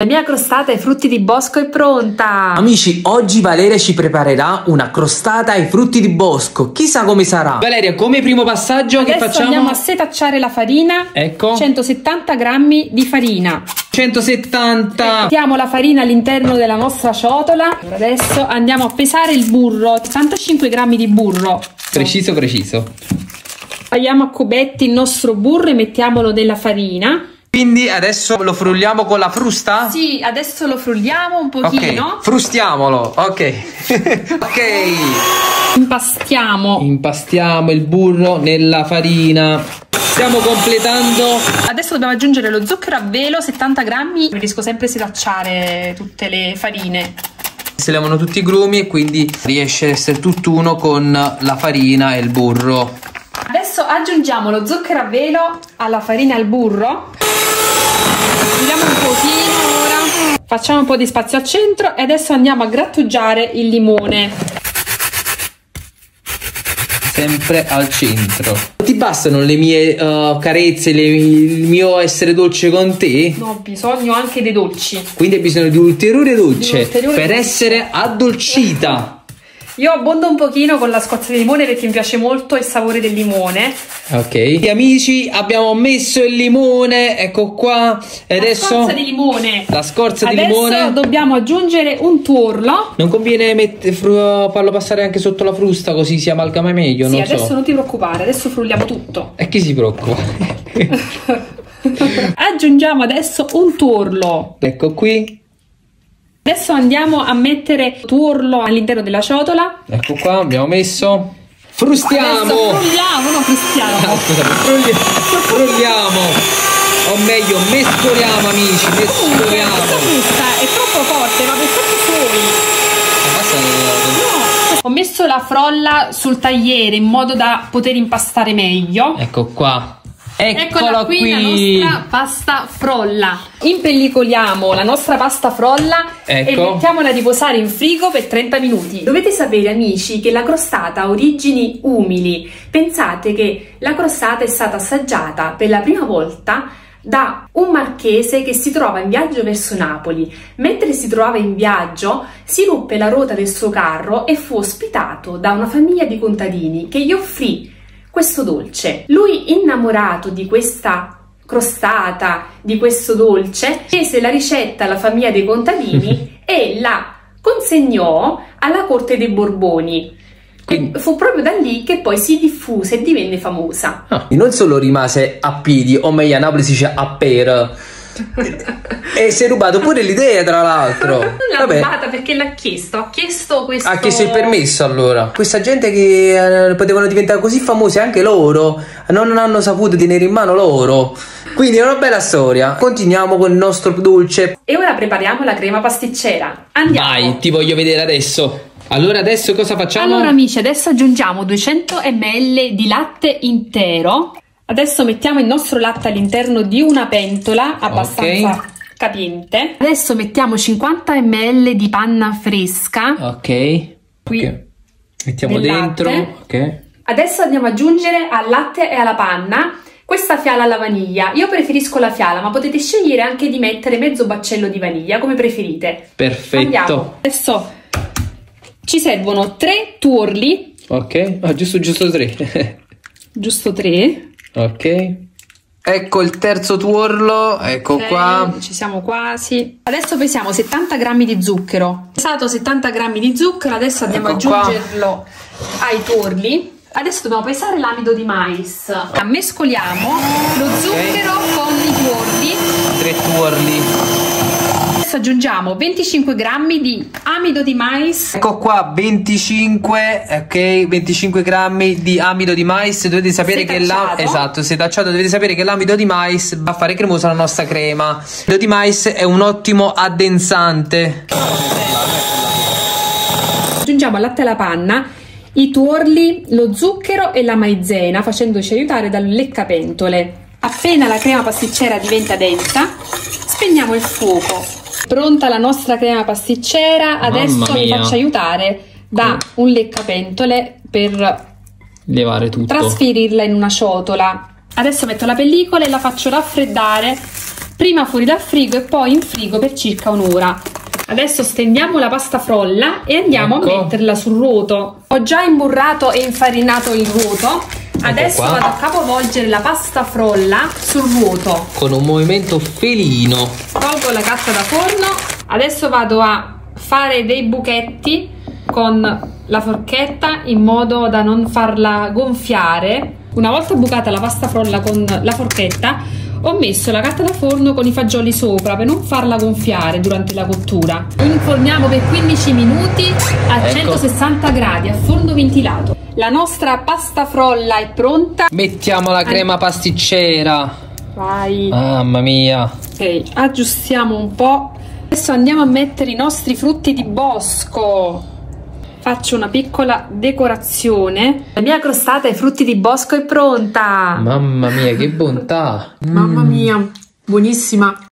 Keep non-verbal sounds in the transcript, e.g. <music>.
La mia crostata ai frutti di bosco è pronta! Amici, oggi Valeria ci preparerà una crostata ai frutti di bosco. Chissà come sarà. Valeria, come primo passaggio Adesso che facciamo? andiamo a setacciare la farina. Ecco. 170 grammi di farina. 170. Mettiamo la farina all'interno della nostra ciotola. Adesso andiamo a pesare il burro. 75 grammi di burro. Preciso, preciso. Tagliamo a cubetti il nostro burro e mettiamolo nella farina. Quindi adesso lo frulliamo con la frusta? Sì, adesso lo frulliamo un pochino. Ok, frustiamolo. Ok. <laughs> ok. Impastiamo. Impastiamo il burro nella farina. Stiamo completando. Adesso dobbiamo aggiungere lo zucchero a velo, 70 grammi. Preferisco sempre setacciare tutte le farine. Si levano tutti i grumi e quindi riesce ad essere tutt'uno con la farina e il burro. Adesso aggiungiamo lo zucchero a velo alla farina e al burro. Giriamo un pochino ora. Facciamo un po' di spazio al centro e adesso andiamo a grattugiare il limone. Sempre al centro. Ti bastano le mie uh, carezze, le- il mio essere dolce con te? No, ho bisogno anche dei dolci. Quindi hai bisogno di ulteriore dolce Di ulteriore per dolce. essere addolcita. Io abbondo un pochino con la scorza di limone perché mi piace molto il sapore del limone. Ok. Amici, abbiamo messo il limone, ecco qua. E La adesso scorza di limone. la scorza di Adesso limone. dobbiamo aggiungere un tuorlo. Non conviene mette- fru- farlo passare anche sotto la frusta così si amalgama meglio, Sì, adesso so. non ti preoccupare, adesso frulliamo tutto. E chi si preoccupa? <laughs> <laughs> Aggiungiamo adesso un tuorlo. ecco qui. Adesso andiamo a mettere tuorlo all'interno della ciotola. Ecco qua, abbiamo messo. Frustiamo! Adesso frulliamo, non frustiamo. <laughs> Ah, scusami, frulli- frulliamo! O meglio, mescoliamo amici, Questa mescoliamo! frusta è troppo forte, va per fatti suoi. No. Ho messo la frolla sul tagliere in modo da poter impastare meglio. Ecco qua. Eccola Eccola qui, qui! la nostra pasta frolla. Impellicoliamo la nostra pasta frolla e Ecco. mettiamola a riposare in frigo per 30 minuti. Dovete sapere, amici, che la crostata ha origini umili. Pensate che la crostata è stata assaggiata per la prima volta da un marchese che si trova in viaggio verso Napoli. Mentre si trovava in viaggio, si ruppe la ruota del suo carro e fu ospitato da una famiglia di contadini che gli offrì questo dolce. Lui, innamorato di questa crostata, di questo dolce, chiese la ricetta alla famiglia dei contadini <laughs> e la consegnò alla corte dei Borboni. E Quindi- fu proprio da lì che poi si diffuse e divenne famosa. Ah, non solo rimase a piedi, o meglio a Napoli si dice a per. E si è rubato pure l'idea, tra l'altro. Non <laughs> l'ha Vabbè. rubata perché l'ha chiesto, ha chiesto questo... Ha chiesto il permesso allora. Questa gente che eh, potevano diventare così famose anche loro, non hanno saputo tenere in mano loro. Quindi è una bella storia. Continuiamo con il nostro dolce. E ora prepariamo la crema pasticcera. Andiamo. Vai, ti voglio vedere adesso. Allora adesso cosa facciamo? Allora amici, adesso aggiungiamo 200 ml di latte intero. Adesso mettiamo il nostro latte all'interno di una pentola abbastanza Ok. capiente. Adesso mettiamo 50 ml di panna fresca. Ok. Qui Ok. Mettiamo dentro. latte. Ok. Adesso andiamo ad aggiungere al latte e alla panna questa fiala alla vaniglia. Io preferisco la fiala, ma potete scegliere anche di mettere mezzo baccello di vaniglia, come preferite. Perfetto. Andiamo. Adesso ci servono tre tuorli, Ok. Ah, giusto, giusto tre. <laughs> giusto tre. Ok. Ecco il terzo tuorlo. Ecco Ok, qua. Ci siamo quasi. Adesso pesiamo 70 grammi di zucchero. Pesato 70 grammi di zucchero, adesso andiamo Ecco ad qua. aggiungerlo ai tuorli. Adesso dobbiamo pesare l'amido di mais. Mescoliamo lo zucchero con i tuorli. Tre tuorli. Adesso aggiungiamo 25 grammi di amido di mais. Ecco qua 25, ok, 25 grammi di amido di mais. Dovete sapere che la, Setacciato. esatto, setacciato, dovete sapere che l'amido di mais va a fare cremosa la nostra crema. L'amido di mais è un ottimo addensante. Aggiungiamo al latte alla panna i tuorli, lo zucchero e la maizena facendoci aiutare dal leccapentole. Appena la crema pasticcera diventa densa, spegniamo il fuoco. Pronta la nostra crema pasticcera, adesso mi faccio aiutare da un leccapentole per Levare tutto. trasferirla in una ciotola. Adesso metto la pellicola e la faccio raffreddare prima fuori dal frigo e poi in frigo per circa un'ora. Adesso stendiamo la pasta frolla e andiamo Ecco. a metterla sul ruoto. Ho già imburrato e infarinato il ruoto. Adesso qua. vado a capovolgere la pasta frolla sul ruoto. Con un movimento felino. Tolgo la carta da forno. Adesso vado a fare dei buchetti con la forchetta in modo da non farla gonfiare. Una volta bucata la pasta frolla con la forchetta, ho messo la carta da forno con i fagioli sopra per non farla gonfiare durante la cottura. Inforniamo per 15 minuti a Ecco. 160 gradi a forno ventilato. La nostra pasta frolla è pronta. Mettiamo la crema pasticcera. Vai. Mamma mia. Ok, aggiustiamo un po'. Adesso andiamo a mettere i nostri frutti di bosco. Faccio una piccola decorazione. La mia crostata ai frutti di bosco è pronta. Mamma mia, che bontà. Mamma mia, buonissima.